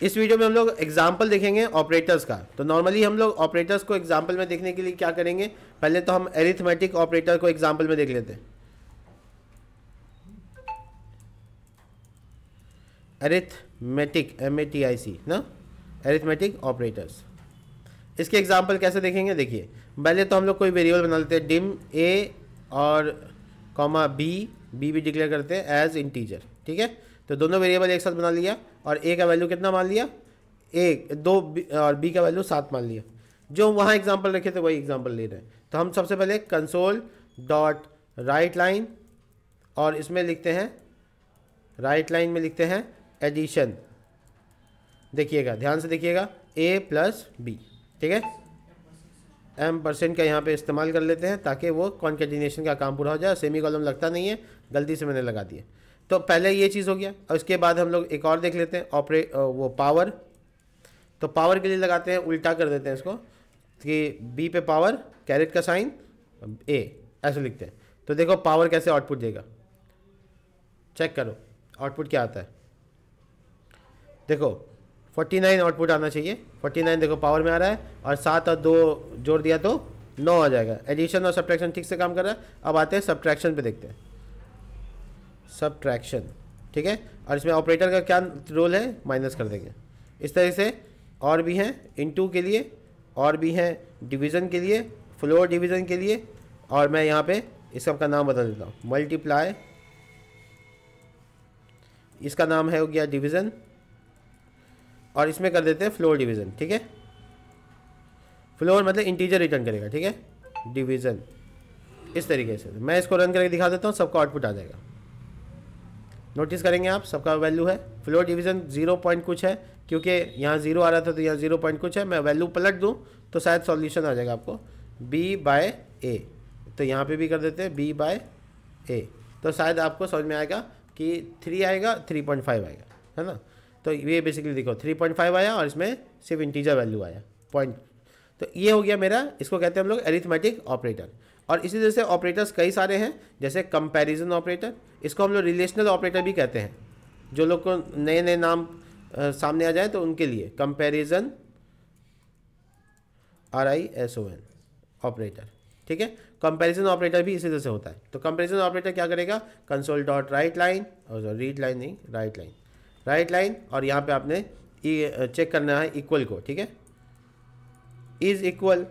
इस वीडियो में हम लोग एग्ज़ाम्पल देखेंगे ऑपरेटर्स का। तो नॉर्मली हम लोग ऑपरेटर्स को एग्ज़ाम्पल में देखने के लिए क्या करेंगे? पहले तो हम एरिथमेटिक ऑपरेटर को एग्ज़ाम्पल में देख लेते arithmetic M A T I C ना? एरिथमेटिक ऑपरेटर्स इसके एग्ज़ाम्पल कैसे देखेंगे? देखिए, पहले तो हम लोग कोई वेरिएबल बना लेते हैं डिम ए और कॉमा बी बी भी डिक्लेयर करते हैं एज इंटीजर ठीक है? तो दोनों वेरिएबल एक साथ बना लिया। और ए का वैल्यू कितना मान लिया? एक, दो और बी का वैल्यू सात मान लिया। जो वहाँ एग्ज़ाम्पल रखे थे, वही एग्ज़ाम्पल ले रहे हैं। तो हम सबसे पहले कंसोल डॉट राइट लाइन और इसमें लिखते हैं राइट लाइन में लिखते हैं एडिशन देखिएगा, ध्यान से देखिएगा ए प्लस बी ठीक है? एम परसेंट का यहाँ पे इस्तेमाल कर लेते हैं ताकि वो कॉन्केटिनेशन का काम पूरा हो जाए सेमी कॉलम लगता नहीं है, गलती से मैंने लगा दिया। तो पहले ये चीज़ हो गया और उसके बाद हम लोग एक और देख लेते हैं, ऑपरे वो पावर तो पावर के लिए लगाते हैं, उल्टा कर देते हैं इसको, कि बी पे पावर कैरेट का साइन ए ऐसे लिखते हैं। तो देखो पावर कैसे आउटपुट देगा। चेक करो आउटपुट क्या आता है। देखो 49 आउटपुट आना चाहिए 49 देखो पावर में आ रहा है, और सात और दो जोड़ दिया तो नौ आ जाएगा। एडिशन और सब्ट्रैक्शन ठीक से काम कर रहा है, अब आते हैं सब्ट्रैक्शन पे देखते हैं। सब्ट्रैक्शन ठीक है? और इसमें ऑपरेटर का क्या रोल है? माइनस कर देंगे। इस तरह से और भी हैं इनटू के लिए, और भी हैं डिवीज़न के लिए फ्लोर डिवीज़न के लिए, और मैं यहाँ पे इस सब का नाम बदल देता हूँ। मल्टीप्लाई इसका नाम है हो गया डिवीज़न और इसमें कर देते हैं फ्लोर डिवीज़न ठीक है? फ्लोर मतलब इंटीजर रिटर्न करेगा, ठीक है? डिवीज़न इस तरीके से। मैं इसको रन करके दिखा देता हूँ, सबका आउटपुट आ जाएगा। नोटिस करेंगे आप, सबका वैल्यू है। फ्लोर डिवीज़न ज़ीरो पॉइंट कुछ है, क्योंकि यहाँ ज़ीरो आ रहा था तो यहाँ ज़ीरो पॉइंट कुछ है। मैं वैल्यू पलट दूँ तो शायद सॉल्यूशन आ जाएगा आपको। बी बाय ए तो यहाँ पे भी कर देते हैं बी बाय ए तो शायद आपको समझ में आएगा कि थ्री आएगा थ्री पॉइंट फाइव आएगा, है ना? तो ये बेसिकली देखो थ्री पॉइंट फाइव आया और इसमें सिर्फ़ इंटीजर वैल्यू आया पॉइंट तो ये हो गया मेरा, इसको कहते हैं हम लोग एरिथमेटिक ऑपरेटर और इसी तरह से ऑपरेटर्स कई सारे हैं जैसे कंपैरिजन ऑपरेटर इसको हम लोग रिलेशनल ऑपरेटर भी कहते हैं। जो लोग को नए नए नाम आ, सामने आ जाए तो उनके लिए। Comparison R I S O N operator ठीक है? कंपैरिजन ऑपरेटर भी इसी तरह से होता है। तो कंपैरिजन ऑपरेटर क्या करेगा? कंसोल डॉट राइट लाइन और रीड लाइन नहीं राइट लाइन राइट लाइन और यहाँ पे आपने चेक करना है इक्वल को ठीक है? इज़ इक्वल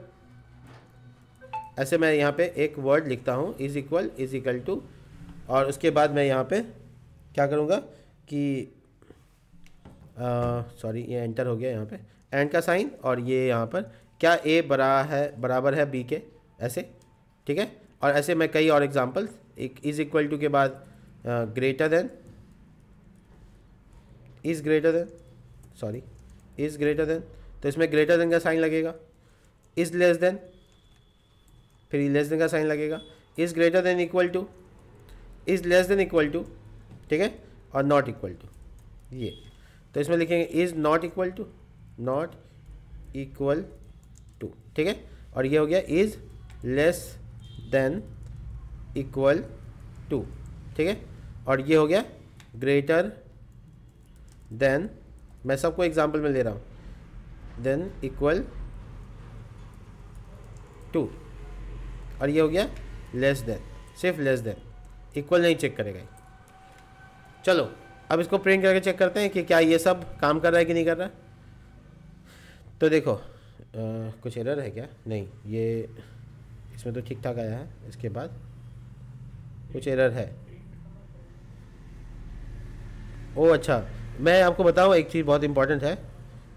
ऐसे मैं यहाँ पे एक वर्ड लिखता हूँ is equal is equal to और उसके बाद मैं यहाँ पे क्या करूँगा कि सॉरी ये एंटर हो गया यहाँ पे। एंड का साइन और ये यहाँ पर, क्या ए बरा है, बराबर है बी के, ऐसे, ठीक है? और ऐसे मैं कई और एग्जांपल एक इज़ इक्वल टू के बाद greater than is greater than sorry is greater than तो इसमें ग्रेटर देन का साइन लगेगा। इज़ लेस देन फिर लेस देन का साइन लगेगा। Is greater than equal to is less than equal to ठीक है? और नॉट इक्वल टू ये। तो इसमें लिखेंगे is not equal to not equal to ठीक है? और ये हो गया is less than equal to ठीक है? और ये हो गया ग्रेटर देन मैं सबको एग्ज़ाम्पल में ले रहा हूँ। देन इक्वल टू और ये हो गया लेस देन सिर्फ़ लेस देन इक्वल नहीं चेक करेगा चलो अब इसको प्रिंट करके चेक करते हैं कि क्या ये सब काम कर रहा है कि नहीं कर रहा तो देखो आ, कुछ एरर है क्या? नहीं ये इसमें तो ठीक ठाक आया है इसके बाद कुछ एरर है। ओ अच्छा मैं आपको बताऊँ एक चीज़ बहुत इंपॉर्टेंट है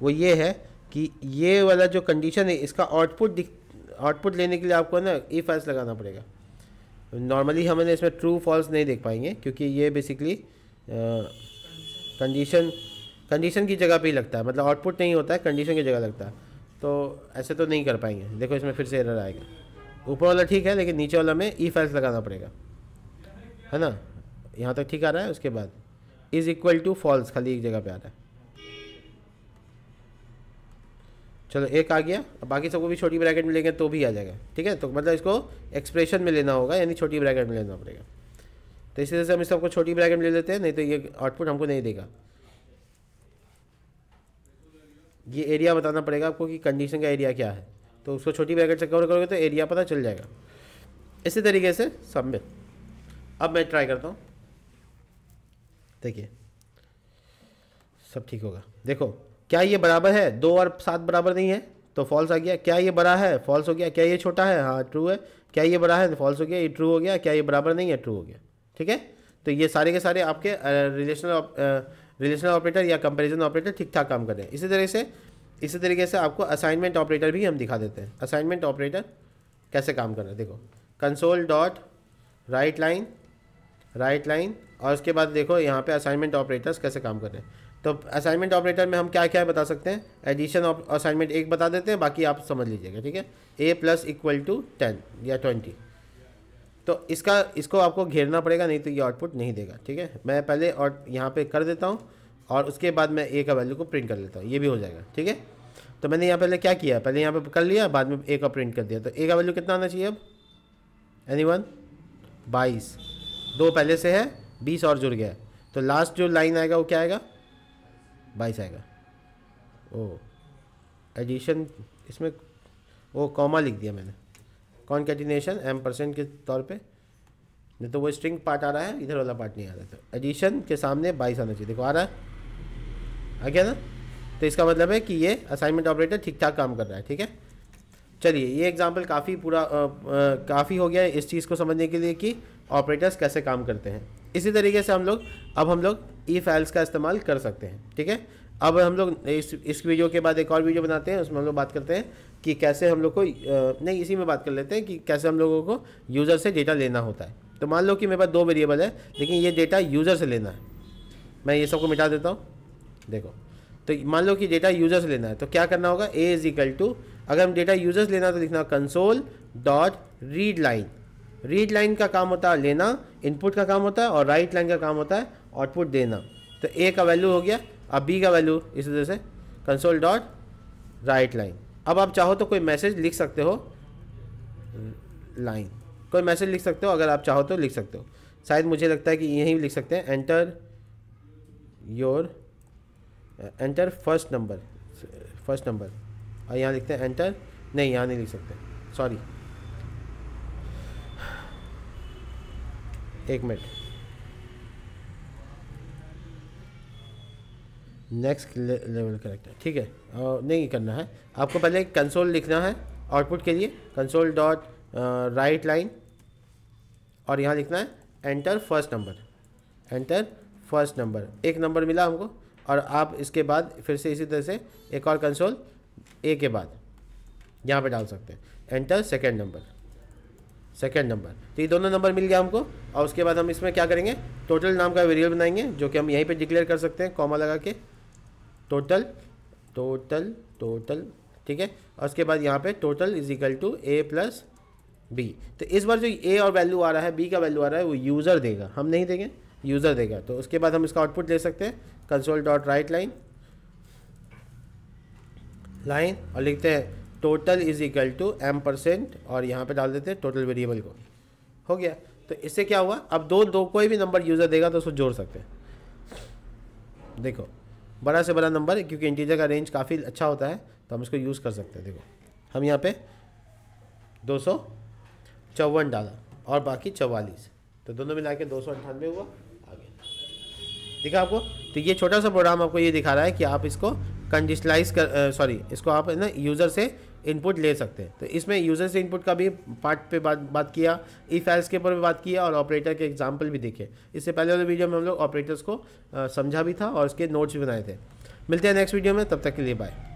वो ये है कि ये वाला जो कंडीशन है इसका आउटपुट आउटपुट लेने के लिए आपको ना ई फैस लगाना पड़ेगा। नॉर्मली हमें इसमें ट्रू फॉल्स नहीं देख पाएँगे, क्योंकि ये बेसिकली कंडीशन कंडीशन की जगह पे ही लगता है। मतलब आउटपुट नहीं होता है कंडीशन की जगह लगता है। तो ऐसे तो नहीं कर पाएँगे। देखो इसमें फिर से एरर आएगा। ऊपर वाला ठीक है, लेकिन नीचे वाला में ई फैल्स लगाना पड़ेगा। है ना? यहाँ तक ठीक आ रहा है, उसके बाद। इज़ इक्वल टू फॉल्स खाली एक जगह पे आ रहा है। चलो, एक आ गया। अब बाकी सबको भी छोटी ब्रैकेट में लेंगे तो भी आ जाएगा। ठीक है? तो मतलब इसको एक्सप्रेशन में लेना होगा, यानी छोटी ब्रैकेट में लेना पड़ेगा। तो इसी तरह से हम इस सबको छोटी ब्रैकेट में ले लेते हैं, नहीं तो ये आउटपुट हमको नहीं देगा। ये एरिया बताना पड़ेगा आपको कि कंडीशन का एरिया क्या है। तो उसको छोटी ब्रैकेट से कवर करोगे तो एरिया पता चल जाएगा। इसी तरीके से सब में। अब मैं ट्राई करता हूँ। देखिए, सब ठीक होगा। देखो क्या ये बराबर है? दो और सात बराबर नहीं है? तो फॉल्स आ गया। क्या ये बड़ा है? फॉल्स हो गया। क्या ये छोटा है? हाँ ट्रू है। क्या ये बड़ा है? फॉल्स हो गया। ये ट्रू हो गया। क्या ये बराबर नहीं है? ट्रू हो गया। ठीक है? तो ये सारे के सारे आपके रिलेशनल रिलेशनल ऑपरेटर या कंपैरिजन ऑपरेटर ठीक ठाक काम कर रहे हैं। इसी तरह से, इसी तरीके से आपको असाइनमेंट ऑपरेटर भी हम दिखा देते हैं। असाइनमेंट ऑपरेटर कैसे काम कर रहा है? देखो console dot write line write line और उसके बाद देखो यहाँ पे असाइनमेंट ऑपरेटर्स कैसे काम कर रहे हैं। तो असाइनमेंट ऑपरेटर में हम क्या क्या बता सकते हैं? एडिशन ऑफ़ असाइनमेंट एक बता देते हैं, बाकी आप समझ लीजिएगा, ठीक है? A plus equal to ten या ट्वेंटी तो इसका, इसको आपको घेरना पड़ेगा, नहीं तो ये आउटपुट नहीं देगा, ठीक है? मैं पहले और यहाँ पे कर देता हूँ, और उसके बाद मैं ए का वैल्यू को प्रिंट कर लेता हूँ, ये भी हो जाएगा, ठीक है? तो मैंने यहाँ पहले क्या किया? पहले यहाँ पे कर लिया, बाद में ए का प्रिंट कर दिया। तो ए का वैल्यू कितना आना चाहिए अब? एनी वन बाईस। दो पहले से है, बीस और जुड़ गया। तो लास्ट जो लाइन आएगा, वो क्या आएगा? बाईस आएगा। ओ एडिशन इसमें वो कॉमा लिख दिया मैंने। कौन कैटिनेशन एम परसेंट के तौर पे। नहीं तो वो स्ट्रिंग पार्ट आ रहा है, इधर वाला पार्ट नहीं आ रहा तो एडिशन के सामने बाईस आना चाहिए। देखो, आ रहा है। आ गया ना? तो इसका मतलब है कि ये असाइनमेंट ऑपरेटर ठीक ठाक काम कर रहा है, ठीक है? चलिए, ये एग्ज़ाम्पल काफ़ी पूरा काफ़ी हो गया है इस चीज़ को समझने के लिए कि ऑपरेटर्स कैसे काम करते हैं। इसी तरीके से हम लोग, अब हम लोग ई फाइल्स का इस्तेमाल कर सकते हैं, ठीक है? अब हम लोग इस इस वीडियो के बाद एक और वीडियो बनाते हैं, उसमें हम लोग बात करते हैं कि कैसे हम लोग को नहीं, इसी में बात कर लेते हैं कि कैसे हम लोगों को यूज़र से डेटा लेना होता है। तो मान लो कि मेरे पास दो वेरिएबल है, लेकिन ये डेटा यूज़र से लेना है। मैं ये सबको मिटा देता हूँ। देखो तो मान लो कि डेटा यूज़र से लेना है तो क्या करना होगा? ए इज़ इक्वल टू अगर हम डेटा यूज़र से लेना तो लिखना console dot read line read line का काम होता है लेना इनपुट का काम होता है और राइट लाइन का काम होता है आउटपुट देना। तो ए का वैल्यू हो गया। अब बी का वैल्यू इस तरह से कंसोल डॉट राइट लाइन अब आप चाहो तो कोई मैसेज लिख सकते हो। लाइन कोई मैसेज लिख सकते हो, अगर आप चाहो तो लिख सकते हो। शायद मुझे लगता है कि यहीं लिख सकते हैं। Enter your enter first number first number और यहाँ लिखते हैं एंटर नहीं, यहाँ नहीं लिख सकते। सॉरी एक मिनट नेक्स्ट लेवल करेक्टर ठीक है? और नहीं करना है। आपको पहले कंसोल लिखना है आउटपुट के लिए। कंसोल डॉट राइट लाइन और यहाँ लिखना है enter first number enter first number एक नंबर मिला हमको। और आप इसके बाद फिर से इसी तरह से एक और कंसोल ए के बाद यहाँ पे डाल सकते हैं। Enter second number second number तो ये दोनों नंबर मिल गया हमको। और उसके बाद हम इसमें क्या करेंगे? टोटल नाम का वेरिएबल बनाएँगे, जो कि हम यहीं पे डिक्लेयर कर सकते हैं कॉमा लगा के। टोटल टोटल टोटल ठीक है? और उसके बाद यहाँ पे total is equal to A plus B तो इस बार जो ए और वैल्यू आ रहा है बी का वैल्यू आ रहा है, वो यूज़र देगा। हम नहीं देंगे यूज़र देगा। तो उसके बाद हम इसका आउटपुट ले सकते हैं। Console dot write line line और लिखते हैं total is equal to M percent और यहाँ पे डाल देते हैं टोटल वेरिएबल को। हो गया? तो इससे क्या हुआ? अब दो दो कोई भी नंबर यूज़र देगा तो उसको जोड़ सकते हैं। देखो बड़ा से बड़ा नंबर, क्योंकि इंटीजर का रेंज काफ़ी अच्छा होता है तो हम इसको यूज़ कर सकते हैं, देखो। हम यहाँ पे दो सौ चौवन डाला, और बाकी चवालीस। तो दोनों मिला के दो सौ अंठानवे हुआ, आगे। दिखा आपको? तो ये छोटा सा प्रोग्राम आपको ये दिखा रहा है कि आप इसको कंडिशनलाइज कर सॉरी इसको आप है ना यूज़र से इनपुट ले सकते हैं। तो इसमें यूज़र से इनपुट का भी पार्ट पे बात बात किया ई फाइल्स के ऊपर भी बात किया और ऑपरेटर के एग्ज़ाम्पल भी देखे। इससे पहले वाले वीडियो में हम लोग ऑपरेटर्स को समझा भी था और उसके नोट्स भी बनाए थे। मिलते हैं नेक्स्ट वीडियो में, तब तक के लिए बाय